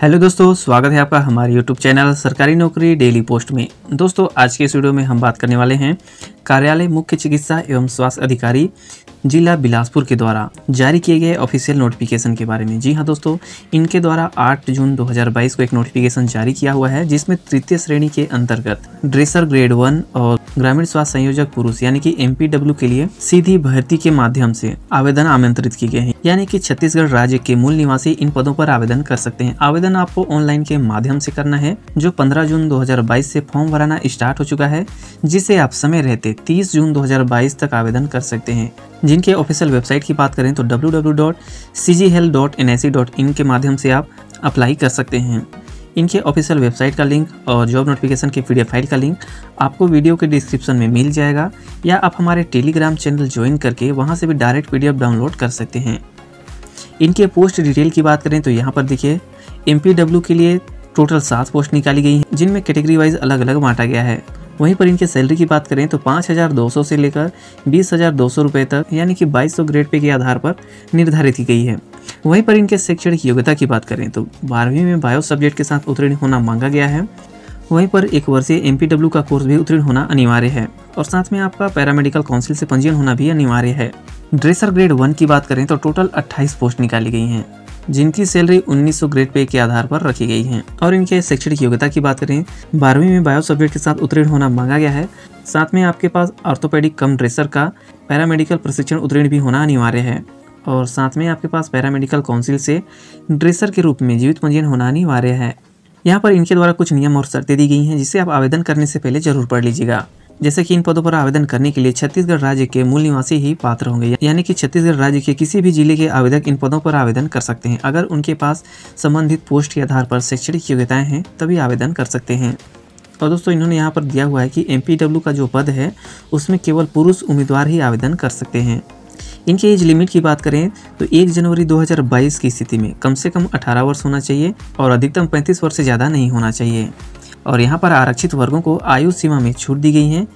Hello दोस्तों, स्वागत है आपका हमारे यूट्यूब चैनल सरकारी नौकरी डेली पोस्ट में। दोस्तों, आज के इस वीडियो में हम बात करने वाले हैं कार्यालय मुख्य चिकित्सा एवं स्वास्थ्य अधिकारी जिला बिलासपुर के द्वारा जारी किए गए ऑफिशियल नोटिफिकेशन के बारे में। जी हाँ दोस्तों, इनके द्वारा 8 जून 2022 को एक नोटिफिकेशन जारी किया हुआ है, जिसमें तृतीय श्रेणी के अंतर्गत ड्रेसर ग्रेड वन और ग्रामीण स्वास्थ्य संयोजक पुरुष, यानी कि एम के लिए सीधी भर्ती के माध्यम से आवेदन आमंत्रित किए गए हैं। यानी कि छत्तीसगढ़ राज्य के मूल निवासी इन पदों पर आवेदन कर सकते हैं। आवेदन आपको ऑनलाइन के माध्यम से करना है, जो 15 जून 2022 से फॉर्म भराना स्टार्ट हो चुका है, जिसे आप समय रहते 30 जून 2022 तक आवेदन कर सकते हैं। जिनके ऑफिशियल वेबसाइट की बात करें तो www.cghealth.nic.in के माध्यम से आप अप्लाई कर सकते हैं। इनके ऑफिशियल वेबसाइट का लिंक और जॉब नोटिफिकेशन की पीडीएफ फ़ाइल का लिंक आपको वीडियो के डिस्क्रिप्शन में मिल जाएगा, या आप हमारे टेलीग्राम चैनल ज्वाइन करके वहाँ से भी डायरेक्ट पीडीएफ डाउनलोड कर सकते हैं। इनके पोस्ट डिटेल की बात करें तो यहाँ पर देखिए एम के लिए टोटल सात पोस्ट निकाली गई हैं, जिनमें कैटेगरी वाइज अलग अलग बांटा गया है। वहीं पर इनके सैलरी की बात करें तो पाँच हज़ार दो सौ से लेकर बीस हज़ार दो सौ रुपये तक, यानी कि बाईस सौ ग्रेड पे के आधार पर निर्धारित की गई है। वहीं पर इनके शैक्षणिक योग्यता की बात करें तो बारहवीं में बायो सब्जेक्ट के साथ उत्तीर्ण होना मांगा गया है। वहीं पर एक वर्षीय एम का कोर्स भी उत्तीर्ण होना अनिवार्य है और साथ में आपका पैरामेडिकल काउंसिल से पंजीयन होना भी अनिवार्य है। ड्रेसर ग्रेड वन की बात करें तो टोटल 28 पोस्ट निकाली गई हैं। जिनकी सैलरी 1900 ग्रेड पे के आधार पर रखी गई है। और इनके शैक्षणिक योग्यता की बात करें, बारहवीं में बायो सब्जेक्ट के साथ उत्तीर्ण होना मांगा गया है। साथ में आपके पास ऑर्थोपेडिक कम ड्रेसर का पैरामेडिकल प्रशिक्षण उत्तीर्ण भी होना अनिवार्य है। और साथ में आपके पास पैरामेडिकल काउंसिल से ड्रेसर के रूप में जीवित पंजीयन होना अनिवार्य है। यहाँ पर इनके द्वारा कुछ नियम और शर्तें दी गई हैं, जिसे आप आवेदन करने से पहले ज़रूर पढ़ लीजिएगा। जैसे कि इन पदों पर आवेदन करने के लिए छत्तीसगढ़ राज्य के मूल निवासी ही पात्र होंगे, यानी कि छत्तीसगढ़ राज्य के किसी भी ज़िले के आवेदक इन पदों पर आवेदन कर सकते हैं। अगर उनके पास संबंधित पोस्ट के आधार पर शैक्षणिक योग्यताएँ हैं, तभी आवेदन कर सकते हैं। और दोस्तों, इन्होंने यहाँ पर दिया हुआ है कि MPW का जो पद है, उसमें केवल पुरुष उम्मीदवार ही आवेदन कर सकते हैं। इनके एज लिमिट की बात करें तो 1 जनवरी 2022 की स्थिति में कम से कम 18 वर्ष होना चाहिए और अधिकतम 35 वर्ष से ज़्यादा नहीं होना चाहिए। और यहाँ पर आरक्षित वर्गों को आयु सीमा में छूट दी गई है,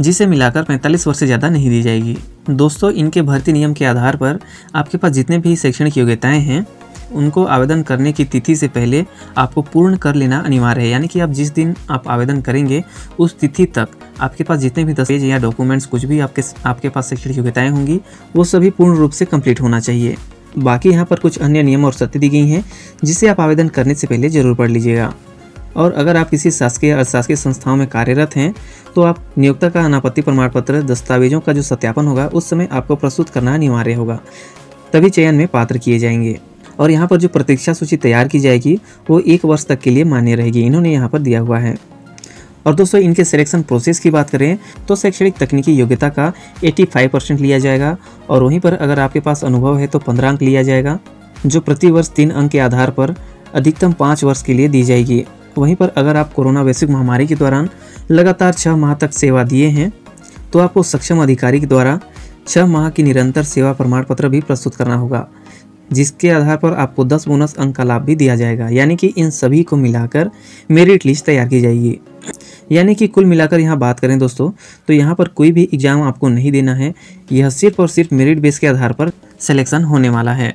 जिसे मिलाकर 45 वर्ष से ज़्यादा नहीं दी जाएगी। दोस्तों, इनके भर्ती नियम के आधार पर आपके पास जितने भी शैक्षणिक योग्यताएँ हैं, उनको आवेदन करने की तिथि से पहले आपको पूर्ण कर लेना अनिवार्य है। यानी कि आप जिस दिन आप आवेदन करेंगे, उस तिथि तक आपके पास जितने भी दस्तावेज़ या डॉक्यूमेंट्स, कुछ भी आपके आपके पास शैक्षणिक योग्यताएँ होंगी, वो सभी पूर्ण रूप से कंप्लीट होना चाहिए। बाकी यहाँ पर कुछ अन्य नियम और सत्य दी गई हैं, जिसे आप आवेदन करने से पहले ज़रूर पढ़ लीजिएगा। और अगर आप किसी शासकीय अशासकीय संस्थाओं में कार्यरत हैं तो आप नियोक्ता का अनापत्ति प्रमाण पत्र दस्तावेजों का जो सत्यापन होगा, उस समय आपको प्रस्तुत करना अनिवार्य होगा। तभी चयन में पात्र किए जाएँगे। और यहाँ पर जो प्रतीक्षा सूची तैयार की जाएगी, वो एक वर्ष तक के लिए मान्य रहेगी, इन्होंने यहाँ पर दिया हुआ है। और दोस्तों, इनके सिलेक्शन प्रोसेस की बात करें तो शैक्षणिक तकनीकी योग्यता का 85 परसेंट लिया जाएगा और वहीं पर अगर आपके पास अनुभव है तो 15 अंक लिया जाएगा, जो प्रति वर्ष तीन अंक के आधार पर अधिकतम पाँच वर्ष के लिए दी जाएगी। वहीं पर अगर आप कोरोना वैश्विक महामारी के दौरान लगातार छः माह तक सेवा दिए हैं तो आपको सक्षम अधिकारी के द्वारा छः माह की निरंतर सेवा प्रमाण पत्र भी प्रस्तुत करना होगा, जिसके आधार पर आपको 10 बोनस अंक का लाभ भी दिया जाएगा। यानी कि इन सभी को मिलाकर मेरिट लिस्ट तैयार की जाएगी। यानी कि कुल मिलाकर यहाँ बात करें दोस्तों तो यहाँ पर कोई भी एग्ज़ाम आपको नहीं देना है। यह सिर्फ़ और सिर्फ़ मेरिट बेस के आधार पर सिलेक्शन होने वाला है।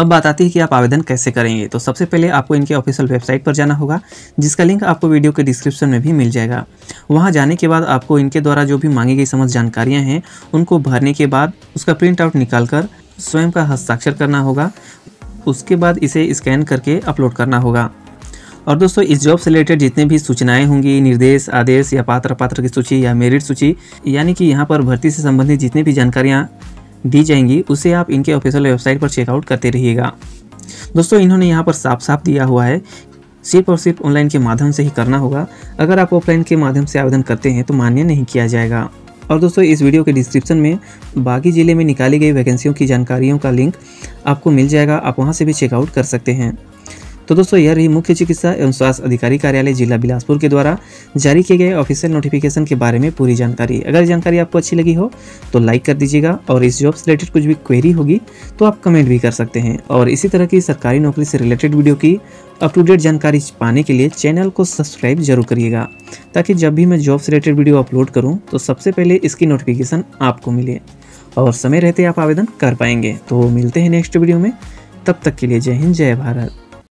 अब बात आती है कि आप आवेदन कैसे करेंगे। तो सबसे पहले आपको इनके ऑफिशियल वेबसाइट पर जाना होगा, जिसका लिंक आपको वीडियो के डिस्क्रिप्शन में भी मिल जाएगा। वहाँ जाने के बाद आपको इनके द्वारा जो भी मांगी गई समस्त जानकारियाँ हैं, उनको भरने के बाद उसका प्रिंट आउट निकाल कर स्वयं का हस्ताक्षर करना होगा। उसके बाद इसे स्कैन करके अपलोड करना होगा। और दोस्तों, इस जॉब से रिलेटेड जितने भी सूचनाएँ होंगी, निर्देश, आदेश या पात्र पात्र की सूची या मेरिट सूची, यानी कि यहाँ पर भर्ती से संबंधित जितनी भी जानकारियाँ दी जाएँगी, उसे आप इनके ऑफिशियल वेबसाइट पर चेकआउट करते रहिएगा। दोस्तों, इन्होंने यहाँ पर साफ़ साफ़ दिया हुआ है, सिर्फ़ और सिर्फ़ ऑनलाइन के माध्यम से ही करना होगा। अगर आप ऑफलाइन के माध्यम से आवेदन करते हैं तो मान्य नहीं किया जाएगा। और दोस्तों, इस वीडियो के डिस्क्रिप्शन में बाकी ज़िले में निकाली गई वैकेंसियों की जानकारियों का लिंक आपको मिल जाएगा। आप वहाँ से भी चेकआउट कर सकते हैं। तो दोस्तों, यह रही मुख्य चिकित्सा एवं स्वास्थ्य अधिकारी कार्यालय जिला बिलासपुर के द्वारा जारी किए गए ऑफिशियल नोटिफिकेशन के बारे में पूरी जानकारी। अगर जानकारी आपको अच्छी लगी हो तो लाइक कर दीजिएगा और इस जॉब से रिलेटेड कुछ भी क्वेरी होगी तो आप कमेंट भी कर सकते हैं। और इसी तरह की सरकारी नौकरी से रिलेटेड वीडियो की अप टू डेट जानकारी पाने के लिए चैनल को सब्सक्राइब ज़रूर करिएगा, ताकि जब भी मैं जॉब से रिलेटेड वीडियो अपलोड करूँ तो सबसे पहले इसकी नोटिफिकेशन आपको मिले और समय रहते आप आवेदन कर पाएँगे। तो मिलते हैं नेक्स्ट वीडियो में, तब तक के लिए जय हिंद, जय भारत।